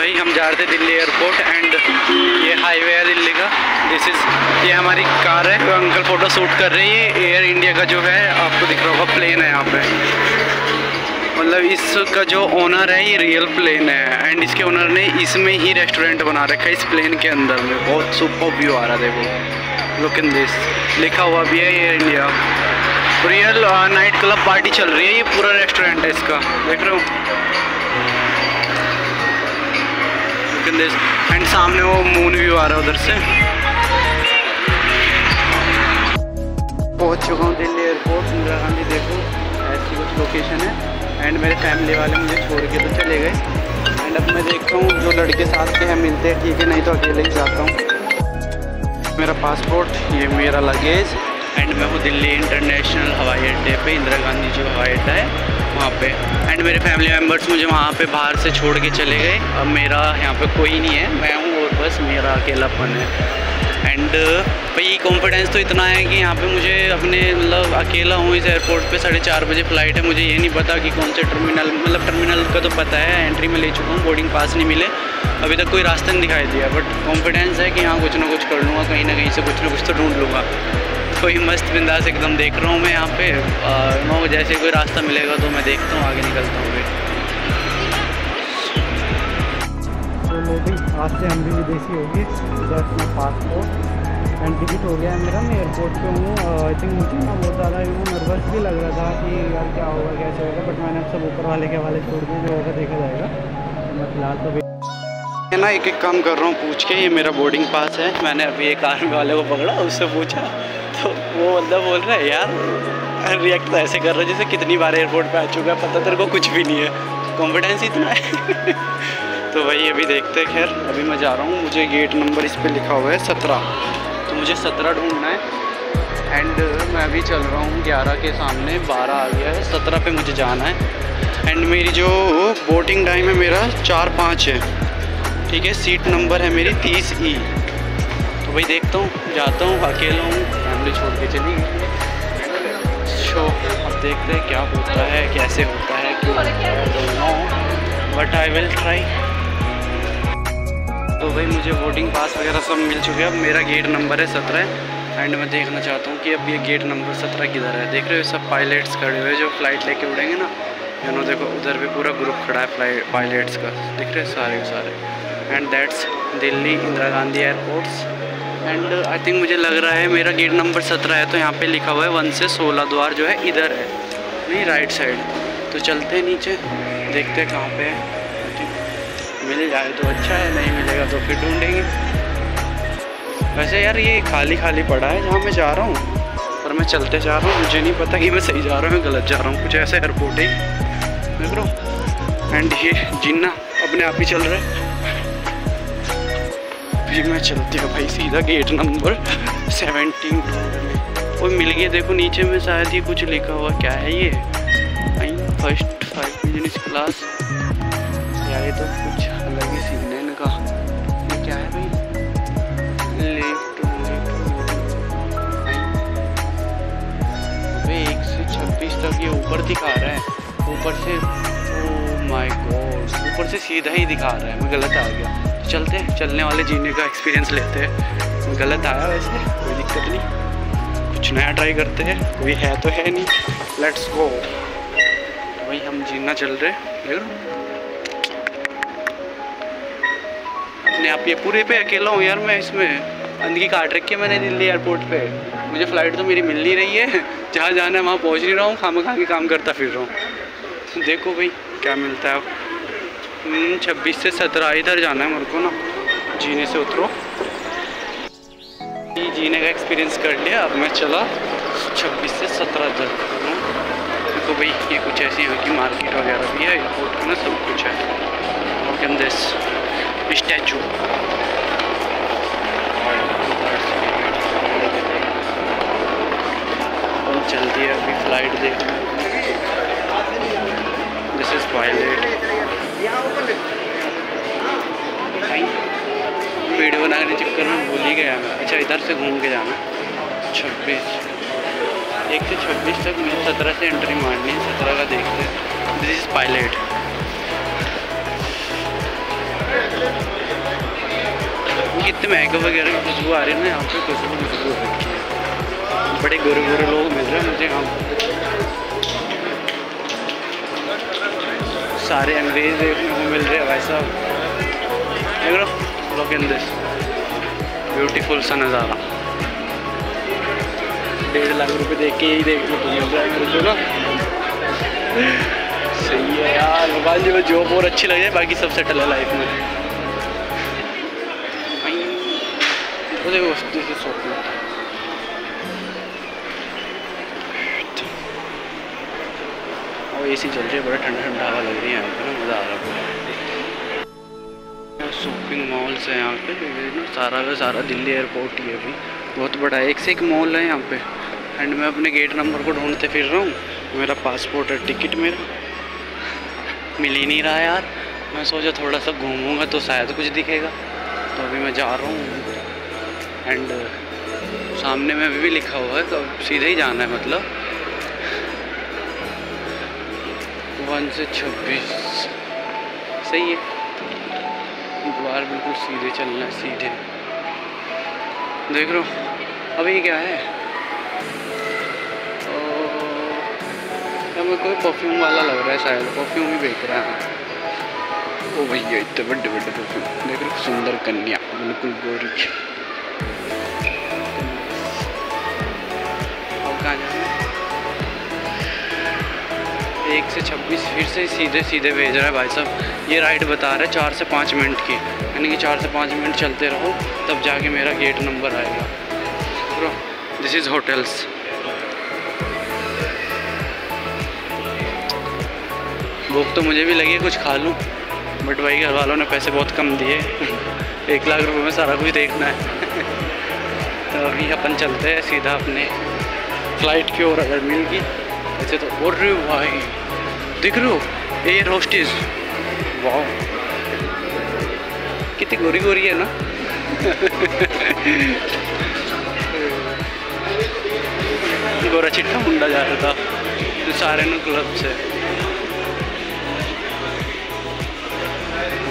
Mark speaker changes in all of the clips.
Speaker 1: भाई, हम जा रहे थे दिल्ली एयरपोर्ट एंड ये हाईवे है दिल्ली का। दिस इज़ ये हमारी कार है। तो अंकल फ़ोटो शूट कर रहे हैं। एयर इंडिया का जो है, आपको दिख रहा होगा प्लेन है यहाँ पे। मतलब इसका जो ओनर है, ये रियल प्लेन है। एंड इसके ओनर ने इसमें ही रेस्टोरेंट बना रखा है, इस प्लेन के अंदर में। बहुत सुपर व्यू आ रहा देखो। लुक इन दिस लिखा हुआ भी है Air India real night club party चल रही है, ये पूरा रेस्टोरेंट है इसका। देख रहे हो? दिस एंड सामने वो मून व्यू आ रहा है उधर से। पहुँच चुका हूँ दिल्ली एयरपोर्ट इंदिरा गांधी देखो ऐसी कुछ लोकेशन है। एंड मेरे फैमिली वाले मुझे छोड़ के तो चले गए। एंड अब मैं देखता हूँ जो लड़के साथ के हैं मिलते हैं ठीक है? नहीं तो अकेले ही जाता हूँ। मेरा पासपोर्ट ये मेरा लगेज एंड मैं हूँ दिल्ली इंटरनेशनल हवाई अड्डे पे इंदिरा गांधी जो हवाई अड्डा है। वहाँ पे। एंड मेरे फैमिली मेंबर्स मुझे वहाँ पे बाहर से छोड़ के चले गए। अब मेरा यहाँ पे कोई नहीं है। मैं हूँ और बस मेरा अकेलापन है। एंड भाई कॉन्फिडेंस तो इतना है कि यहाँ पे मुझे अपने मतलब अकेला हूँ इस एयरपोर्ट पे। साढ़े चार बजे फ़्लाइट है। मुझे ये नहीं पता कि कौन से टर्मिनल मतलब टर्मिनल का तो पता है। एंट्री में ले चुका हूँ। बोर्डिंग पास नहीं मिले। अभी तक कोई रास्ता नहीं दिखाई दिया। बट कॉन्फिडेंस है कि हाँ कुछ ना कुछ कर लूँगा। कहीं ना कहीं से कुछ ना कुछ तो ढूंढ लूँगा। कोई मस्त बिंदास एकदम देख रहा हूँ मैं यहाँ पे। नो जैसे कोई रास्ता मिलेगा तो मैं देखता हूँ आगे निकलता हूँ
Speaker 2: तो भी आज से हम भी विदेशी होगी जस्ट पासपोर्ट एंड टिकट हो गया है मेरा मैं एयरपोर्ट पे हूँ। आई थिंक मुझे ना बहुत ज़्यादा नर्वस भी लग रहा था कि यार क्या होगा कैसे होगा बट मैंने अब सब ऊपर वाले के वाले छोड़ दिए जो होगा देखा जाएगा। तो मैं फ़िलहाल तो
Speaker 1: मैं ना एक एक काम कर रहा हूँ पूछ के ये मेरा बोर्डिंग पास है। मैंने अभी एक आर्मी वाले को पकड़ा उससे पूछा तो वो मतलब बोल रहा है, यार रिएक्ट तो ऐसे कर रहा है, जैसे कितनी बार एयरपोर्ट पे आ चुका है, पता तेरे को कुछ भी नहीं है। कॉन्फिडेंस इतना है। तो वही अभी देखते हैं, खैर, अभी मैं जा रहा हूँ, मुझे गेट नंबर इस पर लिखा हुआ है, सत्रह। तो मुझे सत्रह ढूंढना है। एंड मैं अभी चल रहा हूँ ग्यारह के सामने, बारह आ गया है, सत्रह पे मुझे जाना है। एंड मेरी जो बोटिंग टाइम है मेरा चार पाँच है। ठीक है सीट नंबर है मेरी तीस ई तो भाई देखता हूँ, जाता हूँ, अकेला हूँ फैमिली छोड़ के चली शो अब देखते हैं क्या होता है, कैसे होता है, क्यों no but I will try तो भाई, मुझे वोटिंग पास वगैरह सब मिल चुके हैं। अब मेरा गेट नंबर है सत्रह एंड मैं देखना चाहता हूँ कि अब ये गेट नंबर सत्रह किधर है। देख रहे हो सब पायलट्स खड़े हुए जो फ़्लाइट लेके उड़ेंगे ना। यू देखो, उधर भी पूरा ग्रुप खड़ा है फ़्लाइट पायलट्स का। दिख रहे हो, सारे सारे। And that's Delhi Indira Gandhi airports and I think मुझे लग रहा है मेरा गेट नंबर सत्रह है तो यहाँ पे लिखा हुआ है वन से सोलह द्वार जो है इधर है, नहीं राइट साइड तो चलते हैं नीचे, देखते हैं कहाँ पे है। मिल जाए तो अच्छा है, नहीं मिलेगा तो फिर ढूंढेंगे। वैसे यार ये खाली खाली पड़ा है जहाँ मैं जा रहा हूँ, पर मैं चलते जा रहा हूँ, मुझे नहीं पता कि मैं सही जा रहा हूँ गलत जा रहा हूँ, कुछ ऐसा एयरपोर्ट है। एंड ये जिन्ना अपने आप ही चल रहा है। अभी मैं चलती हूँ भाई सीधा गेट नंबर सेवेंटीन वो मिल गया, देखो नीचे में शायद ही कुछ लिखा हुआ, क्या है ये? आई फ़र्स्ट फाइव बिज़नेस क्लास यार, ये तो कुछ अलग ही सीन है इनका। ये क्या है भाई? लेफ़्ट एक से छब्बीस तक ये ऊपर दिखा रहा है। ऊपर से ओ माय गॉड ऊपर से सीधा ही दिखा रहा है। मैं गलत आ गया। चलते हैं, चलने वाले जीने का एक्सपीरियंस लेते हैं। गलत आया वैसे, कोई दिक्कत नहीं। कुछ नया ट्राई करते हैं, कोई है तो है नहीं। लेट्स गो वही हम जीना चल रहे हैं अपने आप ये पूरे पे अकेला हूँ यार मैं इसमें। अंदगी काट रखी है मैंने दिल्ली एयरपोर्ट पे। मुझे फ़्लाइट तो मेरी मिल नहीं रही है। जहाँ जाना है वहाँ पहुँच नहीं रहा हूँ, खामा खा के काम करता फिर रहा हूँ। देखो भाई, क्या मिलता है छब्बीस से सत्रह इधर जाना है मेरे को ना, जीने से उतरो। जीने का एक्सपीरियंस कर लिया, अब मैं चला छब्बीस से सत्रह तक। देखो भाई, ये कुछ ऐसी है कि मार्केट वगैरह भी है एयरपोर्ट में सब कुछ है। स्टैचू चलती है अभी फ़्लाइट देख बनाने के चक्कर में भूल ही गया मैं। अच्छा इधर से घूम के जाना। छब्बीस। एक से छब्बीस तक मुझे सत्रह से एंट्री मारनी है। सत्रह का देखते दिस इज़ पायलट महक वगैरह की खुशबू आ रही है ना, यहाँ पे खुशबू खुशबू रखी है। बड़े गोरे गोरे लोग मिल रहे हैं मुझे यहाँ। सारे अंग्रेज़ देखने को मिल रहे हैं भाई साहब। देख लो लुक इन दिस ब्यूटीफुल सा नज़ारा। डेढ़ लाख रुपए देख के है मेरे को ना। सही है यार, भगवान जी को जॉब और अच्छी लगे बाकी सब सेटल है लाइफ में। देखो दिस इज़ सो और चल रही है, बड़ा ठंडा ठंडा हवा लग रही है, यहाँ पे ना, मज़ा आ रहा है पूरा। शॉपिंग मॉल्स है यहाँ पे ना, सारा का सारा दिल्ली एयरपोर्ट ही है अभी। बहुत बड़ा है, एक से एक मॉल है यहाँ पे। एंड मैं अपने गेट नंबर को ढूंढते फिर रहा हूँ। मेरा पासपोर्ट है टिकट मेरा। मिल ही नहीं रहा यार। मैं सोचा थोड़ा सा घूमूँगा तो शायद कुछ दिखेगा। तो अभी मैं जा रहा हूँ। एंड सामने में अभी भी लिखा हुआ है तो सीधे ही जाना है मतलब। वन से छब्बीस। सही है। द्वार बिल्कुल सीधे चलना है सीधे। देख लो, अभी क्या है? हमें कोई परफ्यूम वाला लग रहा है शायद परफ्यूम ही बेच रहा है। ओ भैया, इतने बड़े बड़े परफ्यूम देख लो, सुंदर कन्या, बिल्कुल गोरी। एक से छब्बीस फिर से सीधे सीधे भेज रहा है भाई साहब। ये राइड बता रहा है चार से पाँच मिनट की। यानी कि चार से पाँच मिनट चलते रहो, तब जाके मेरा गेट नंबर आएगा। दिस इज़ होटल्स भूख तो मुझे भी लगी कुछ खा लूँ। बट भाई घर वालों ने पैसे बहुत कम दिए। एक लाख रुपए में सारा कुछ देखना है। तो अभी अपन चलते हैं सीधा अपने फ़्लाइट की ओर, अगर मिल गई। ऐसे तो और भाई। देख रहे हो? एयर होस्टेज वाह कितनी गोरी गोरी है ना? गोरा चिट्ठा मुंडा जा रहा था। तो सारे ना क्लब से।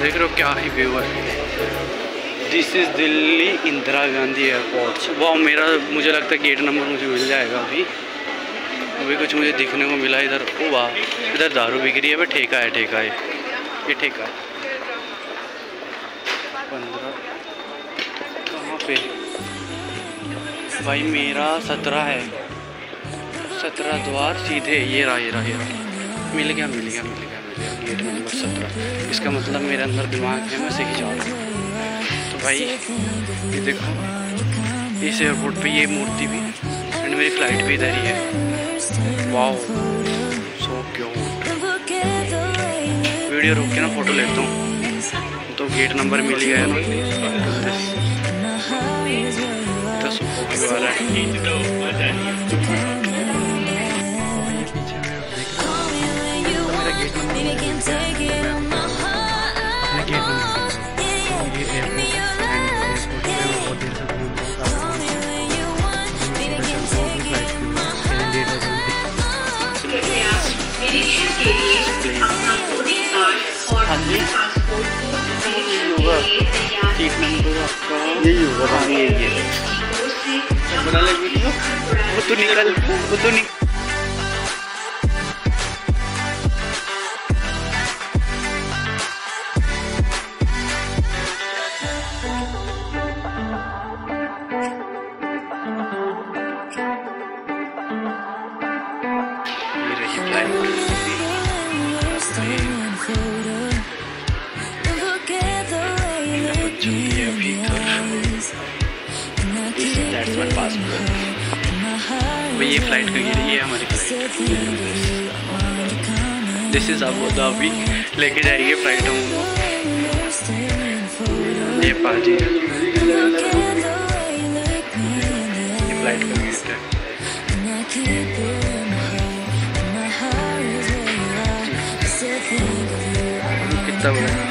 Speaker 1: देख रहे हो क्या ही व्यू है। This is Delhi Indira Gandhi airport वाह मेरा मुझे लगता है गेट नंबर मुझे मिल जाएगा अभी। अभी कुछ मुझे दिखने को मिला इधर। ओ वाह, इधर दारू बिक रही है भाई ठेका है ठेका है। ये ठेका है। पंद्रह, कहाँ पे? भाई मेरा सत्रह है। सत्रह द्वार सीधे, ये रहा ये रहा ये रहा। मिल गया मिल गया मिल गया मिल गया गेट नंबर सत्रह। इसका मतलब मेरे अंदर दिमाग है, मैं सही जा रहा हूँ। तो भाई, ये देखो, इस एयरपोर्ट पे ये मूर्ति भी एंड मेरी फ़्लाइट भी इधर ही है। वाओ सो वीडियो रोक के ना फ़ोटो लेता हूँ। तो गेट नंबर मिल गया है ना? तो वाला है। सीट नंबर आपका
Speaker 2: यही होगा
Speaker 1: हाँ यही है बना ले वीडियो वो तो निकल वो तो निकल दैट्स माय पासपोर्ट भाई ये फ़्लाइट कहीं रही है हमारी flight this is Abu Dhabi लेके जाएँगे फ़्लाइट हमको ये पाजी। है ये फ़्लाइट का गेट है कितना बड़ा।